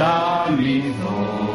andamido.